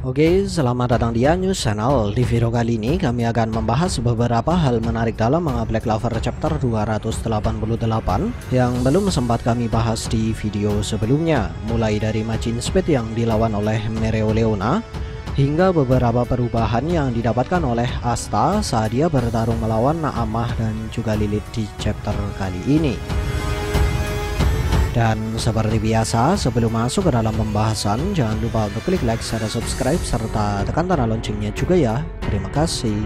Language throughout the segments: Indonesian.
Oke, selamat datang di News Channel. Di video kali ini kami akan membahas beberapa hal menarik dalam Black Clover chapter 288 yang belum sempat kami bahas di video sebelumnya, mulai dari Majin Speed yang dilawan oleh Mereo Leona hingga beberapa perubahan yang didapatkan oleh Asta saat dia bertarung melawan Naamah dan juga Lilith di chapter kali ini. Dan seperti biasa, sebelum masuk ke dalam pembahasan, jangan lupa untuk klik like, share, subscribe, serta tekan tanda loncengnya juga ya. Terima kasih.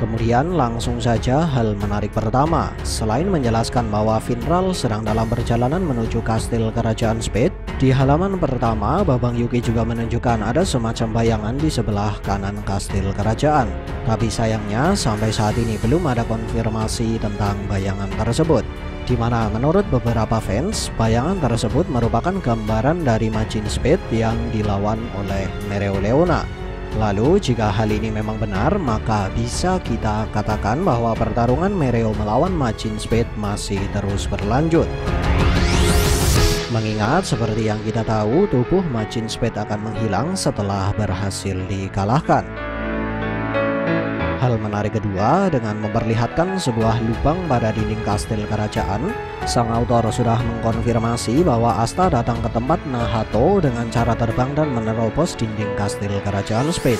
Kemudian langsung saja hal menarik pertama, selain menjelaskan bahwa Finral sedang dalam perjalanan menuju kastil kerajaan Spade, di halaman pertama Babang Yuki juga menunjukkan ada semacam bayangan di sebelah kanan kastil kerajaan. Tapi sayangnya sampai saat ini belum ada konfirmasi tentang bayangan tersebut di mana menurut beberapa fans, bayangan tersebut merupakan gambaran dari Majin Speed yang dilawan oleh Mereo Leona. Lalu jika hal ini memang benar, maka bisa kita katakan bahwa pertarungan Mereo melawan Majin Speed masih terus berlanjut. Mengingat seperti yang kita tahu, tubuh Majin Speed akan menghilang setelah berhasil dikalahkan. Hal menarik kedua dengan memperlihatkan sebuah lubang pada dinding kastil kerajaan, sang autor sudah mengkonfirmasi bahwa Asta datang ke tempat Nahato dengan cara terbang dan menerobos dinding kastil kerajaan Spade.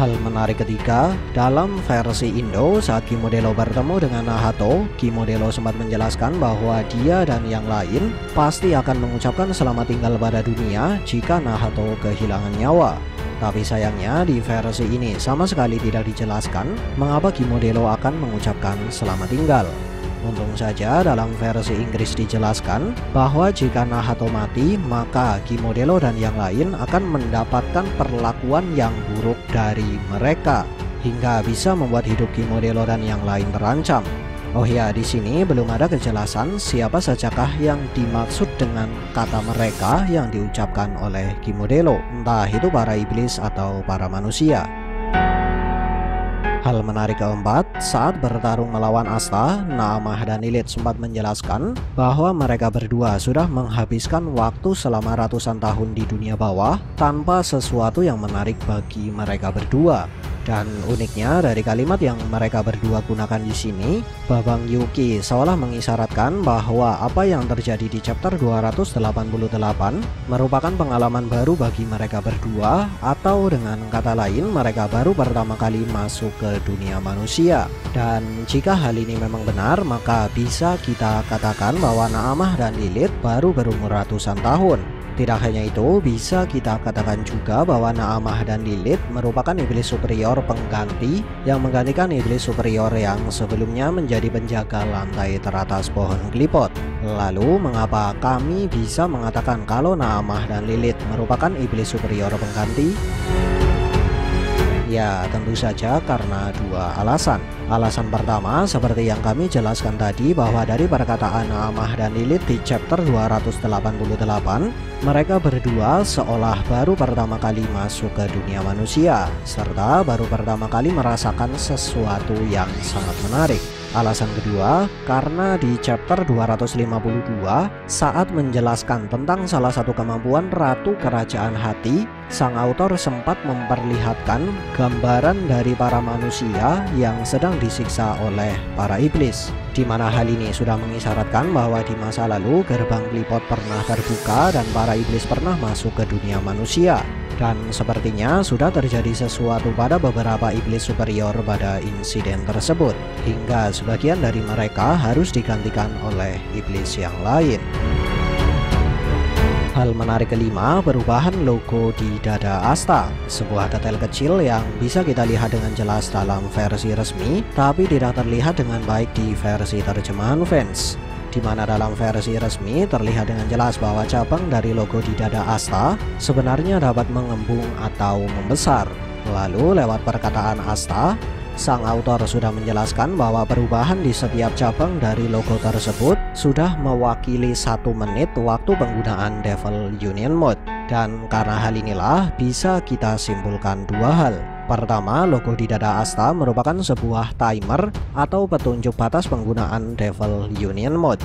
Hal menarik ketiga, dalam versi Indo saat Kimodelo bertemu dengan Nahato, Kimodelo sempat menjelaskan bahwa dia dan yang lain pasti akan mengucapkan selamat tinggal pada dunia jika Nahato kehilangan nyawa. Tapi sayangnya di versi ini sama sekali tidak dijelaskan mengapa Kimodelo akan mengucapkan selamat tinggal. Untung saja dalam versi Inggris dijelaskan bahwa jika Nahato mati maka Kimodelo dan yang lain akan mendapatkan perlakuan yang buruk dari mereka hingga bisa membuat hidup Kimodelo dan yang lain terancam. Oh ya, di sini belum ada kejelasan siapa sajakah yang dimaksud dengan kata mereka yang diucapkan oleh Kimodelo, entah itu para iblis atau para manusia. Hal menarik keempat, saat bertarung melawan Asta, Naamah dan Lilith sempat menjelaskan bahwa mereka berdua sudah menghabiskan waktu selama ratusan tahun di dunia bawah tanpa sesuatu yang menarik bagi mereka berdua. Dan uniknya dari kalimat yang mereka berdua gunakan di sini, Babang Yuki seolah mengisyaratkan bahwa apa yang terjadi di chapter 288 merupakan pengalaman baru bagi mereka berdua atau dengan kata lain mereka baru pertama kali masuk ke dunia manusia. Dan jika hal ini memang benar, maka bisa kita katakan bahwa Naamah dan Lilith baru berumur ratusan tahun. Tidak hanya itu, bisa kita katakan juga bahwa Naamah dan Lilith merupakan iblis superior pengganti yang menggantikan iblis superior yang sebelumnya menjadi penjaga lantai teratas pohon klipot. Lalu, mengapa kami bisa mengatakan kalau Naamah dan Lilith merupakan iblis superior pengganti? Ya, tentu saja karena dua alasan. Alasan pertama, seperti yang kami jelaskan tadi bahwa dari perkataan Amah dan Lilith di chapter 288, mereka berdua seolah baru pertama kali masuk ke dunia manusia, serta baru pertama kali merasakan sesuatu yang sangat menarik. Alasan kedua, karena di chapter 252 saat menjelaskan tentang salah satu kemampuan Ratu Kerajaan Hati, sang autor sempat memperlihatkan gambaran dari para manusia yang sedang disiksa oleh para iblis. Di mana hal ini sudah mengisyaratkan bahwa di masa lalu gerbang klipot pernah terbuka dan para iblis pernah masuk ke dunia manusia. Dan sepertinya sudah terjadi sesuatu pada beberapa iblis superior pada insiden tersebut, hingga sebagian dari mereka harus digantikan oleh iblis yang lain. Hal menarik kelima, perubahan logo di dada Asta. Sebuah detail kecil yang bisa kita lihat dengan jelas dalam versi resmi, tapi tidak terlihat dengan baik di versi terjemahan fans di mana dalam versi resmi terlihat dengan jelas bahwa cabang dari logo di dada Asta sebenarnya dapat mengembung atau membesar. Lalu lewat perkataan Asta, sang autor sudah menjelaskan bahwa perubahan di setiap cabang dari logo tersebut sudah mewakili satu menit waktu penggunaan Devil Union Mode. Dan karena hal inilah bisa kita simpulkan dua hal. Pertama, logo di dada Asta merupakan sebuah timer atau petunjuk batas penggunaan Devil Union Mode.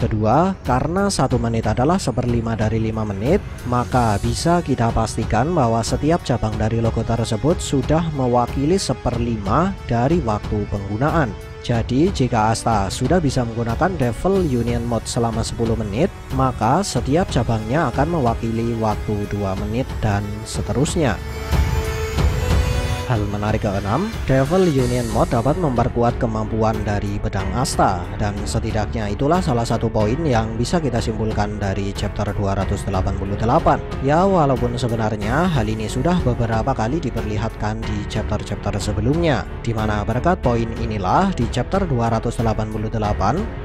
Kedua, karena satu menit adalah seperlima dari lima menit, maka bisa kita pastikan bahwa setiap cabang dari logo tersebut sudah mewakili seperlima dari waktu penggunaan. Jadi jika Asta sudah bisa menggunakan Devil Union Mode selama 10 menit, maka setiap cabangnya akan mewakili waktu 2 menit dan seterusnya. Hal menarik keenam, Devil Union Mode dapat memperkuat kemampuan dari pedang Asta dan setidaknya itulah salah satu poin yang bisa kita simpulkan dari chapter 288. Ya walaupun sebenarnya hal ini sudah beberapa kali diperlihatkan di chapter-chapter sebelumnya, di mana berkat poin inilah di chapter 288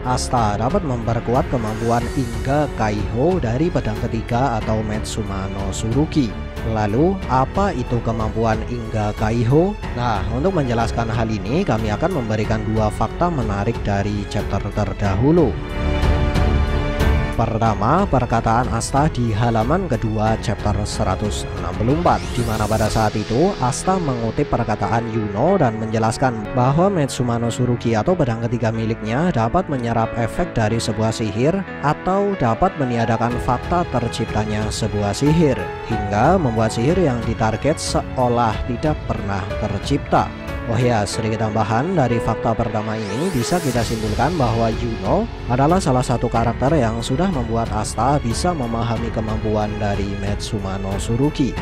Asta dapat memperkuat kemampuan Inga Kaiho dari pedang ketiga atau Metsuma no Suruki. Lalu, apa itu kemampuan Inga Kaiho? Nah, untuk menjelaskan hal ini, kami akan memberikan dua fakta menarik dari chapter terdahulu. Pertama, perkataan Asta di halaman kedua chapter 164 di mana pada saat itu Asta mengutip perkataan Yuno dan menjelaskan bahwa Metsumano Suruki atau pedang ketiga miliknya dapat menyerap efek dari sebuah sihir atau dapat meniadakan fakta terciptanya sebuah sihir hingga membuat sihir yang ditarget seolah tidak pernah tercipta. Oh ya, sedikit tambahan dari fakta pertama ini bisa kita simpulkan bahwa Yuno adalah salah satu karakter yang sudah membuat Asta bisa memahami kemampuan dari Metsumano Suruki.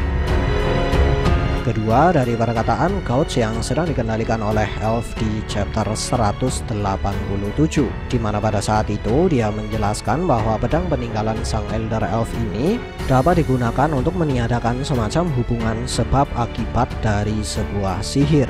Kedua dari perkataan Couch yang sedang dikendalikan oleh Elf di chapter 187 di mana pada saat itu dia menjelaskan bahwa pedang peninggalan sang Elder Elf ini dapat digunakan untuk meniadakan semacam hubungan sebab akibat dari sebuah sihir.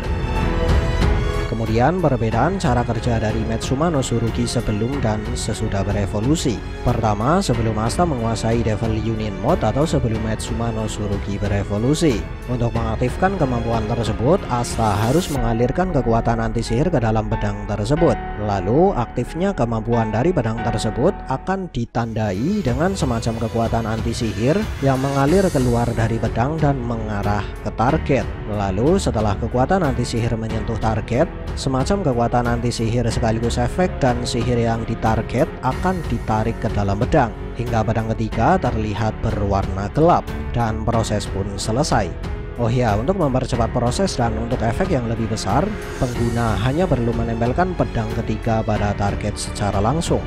Kemudian perbedaan cara kerja dari Metsuma no Suruki sebelum dan sesudah berevolusi. Pertama, sebelum Asta menguasai Devil Union Mode atau sebelum Metsuma no Suruki berevolusi. Untuk mengaktifkan kemampuan tersebut, Asta harus mengalirkan kekuatan anti sihir ke dalam pedang tersebut. Lalu, aktifnya kemampuan dari pedang tersebut akan ditandai dengan semacam kekuatan anti sihir yang mengalir keluar dari pedang dan mengarah ke target. Lalu, setelah kekuatan anti sihir menyentuh target, Semacam kekuatan anti sihir sekaligus efek dan sihir yang ditarget akan ditarik ke dalam pedang hingga pedang ketiga terlihat berwarna gelap dan proses pun selesai. Oh ya, untuk mempercepat proses dan untuk efek yang lebih besar, pengguna hanya perlu menempelkan pedang ketiga pada target secara langsung.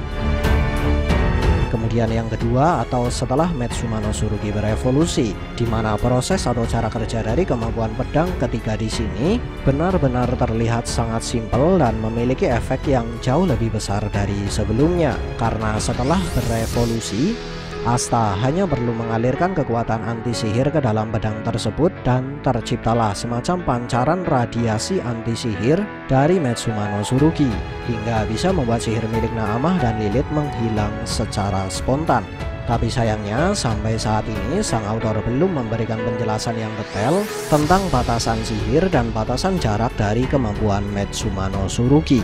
Kemudian yang kedua atau setelah Metsumano Surugi berevolusi, di mana proses atau cara kerja dari kemampuan pedang ketiga di sini benar-benar terlihat sangat simpel dan memiliki efek yang jauh lebih besar dari sebelumnya. Karena setelah berevolusi, Asta hanya perlu mengalirkan kekuatan anti sihir ke dalam pedang tersebut dan terciptalah semacam pancaran radiasi anti sihir dari Metsumano Suruki hingga bisa membuat sihir milik Naamah dan Lilith menghilang secara spontan. Tapi sayangnya sampai saat ini sang autor belum memberikan penjelasan yang detail tentang batasan sihir dan batasan jarak dari kemampuan Metsumano Suruki.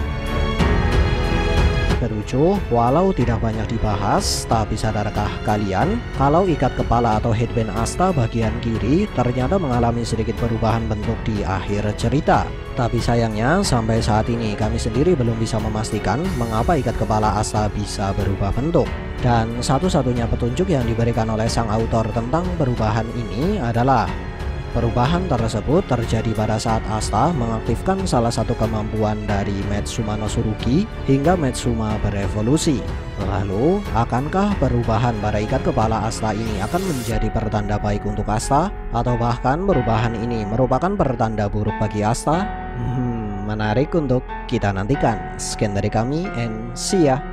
Kerucu, walau tidak banyak dibahas, tapi sadarkah kalian kalau ikat kepala atau headband Asta bagian kiri ternyata mengalami sedikit perubahan bentuk di akhir cerita? Tapi sayangnya sampai saat ini kami sendiri belum bisa memastikan mengapa ikat kepala Asta bisa berubah bentuk. Dan satu-satunya petunjuk yang diberikan oleh sang autor tentang perubahan ini adalah Perubahan tersebut terjadi pada saat Asta mengaktifkan salah satu kemampuan dari Metsuma no Suruki hingga Metsuma berevolusi. Lalu, akankah perubahan pada ikat kepala Asta ini akan menjadi pertanda baik untuk Asta? Atau bahkan perubahan ini merupakan pertanda buruk bagi Asta? Hmm, menarik untuk kita nantikan. Sekian dari kami and see ya!